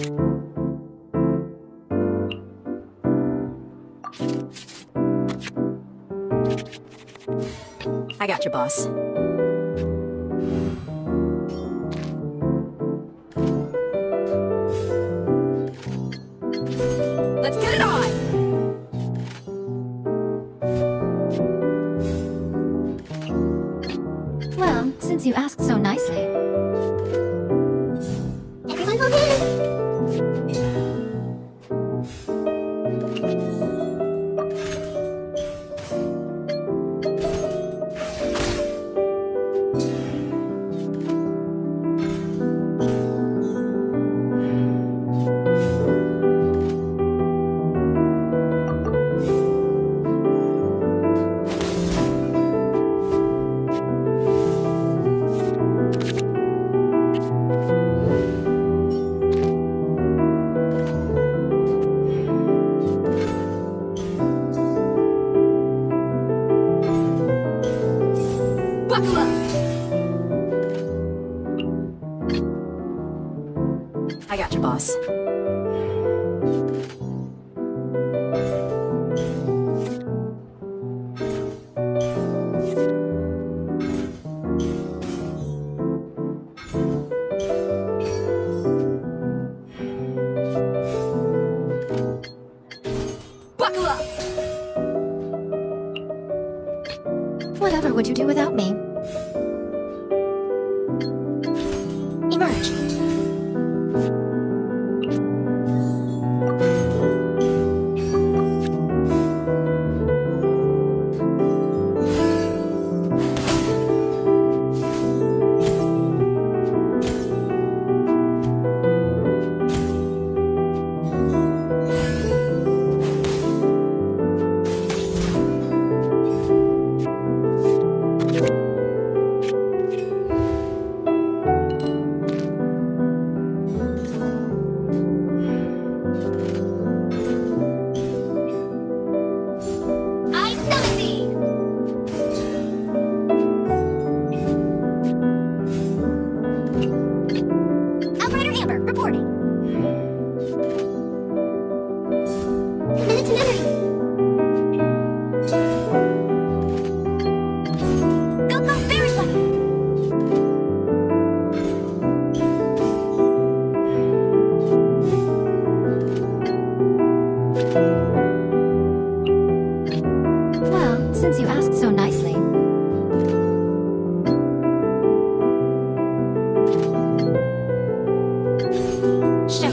I got you, boss. Let's get it on! Well, since you asked so Whatever would you do without me? Emerge. Since you asked so nicely. Show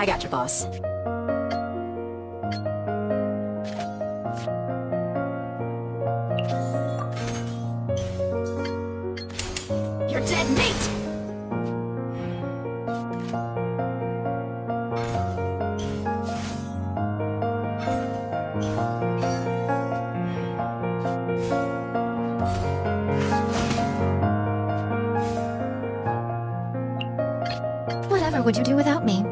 I got you, boss. You're dead, mate! Whatever would you do without me?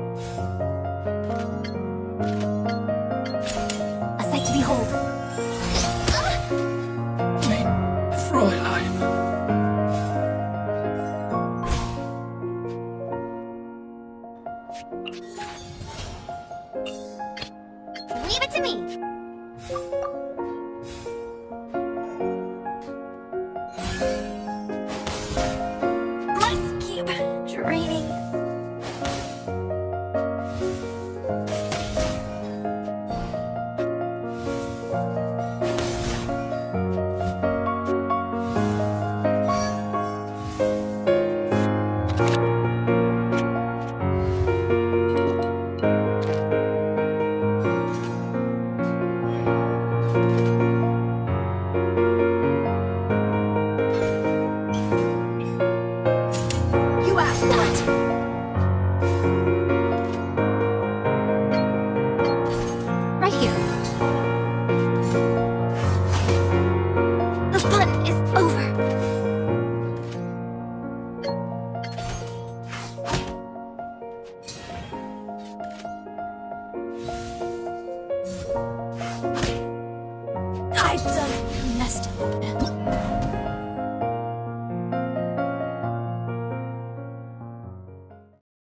Let's keep dreaming. I've done uh, messed up.